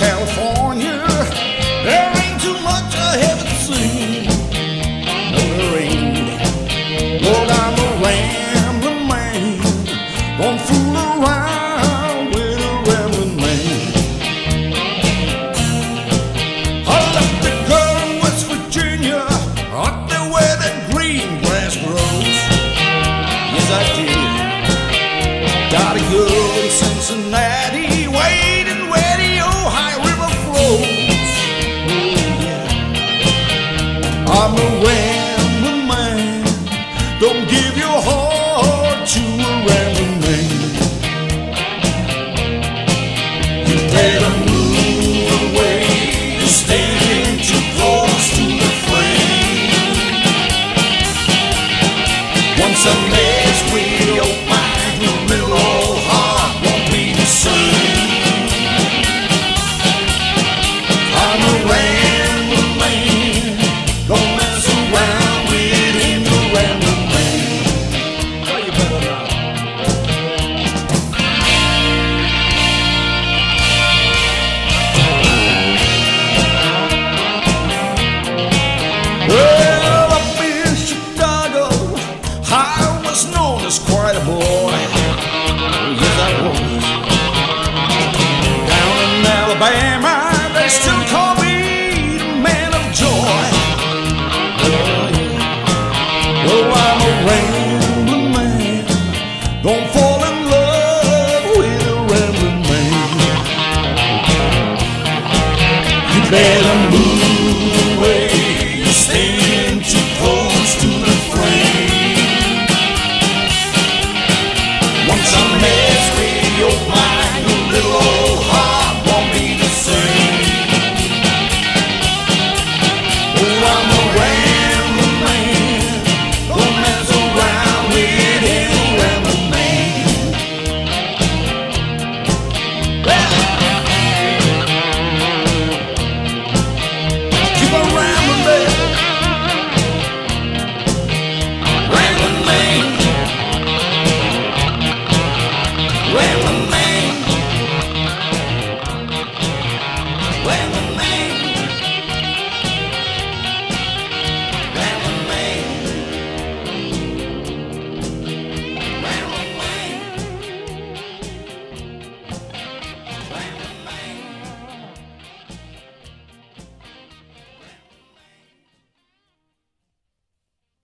California, there ain't too much I haven't seen. No, there ain't. Lord, I'm a rambling man. Don't fool around with a rambling man. I left a girl in West Virginia, up there where that green grass grows. Yes, I did. Got a girl in Cincinnati, wait. I mess with your I was known as quite a boy. Oh, yes, I was. Down in Alabama, they still call me the man of joy. Oh, yeah. Oh, I'm a rambling man. Don't fall in love with a rambling man. You better move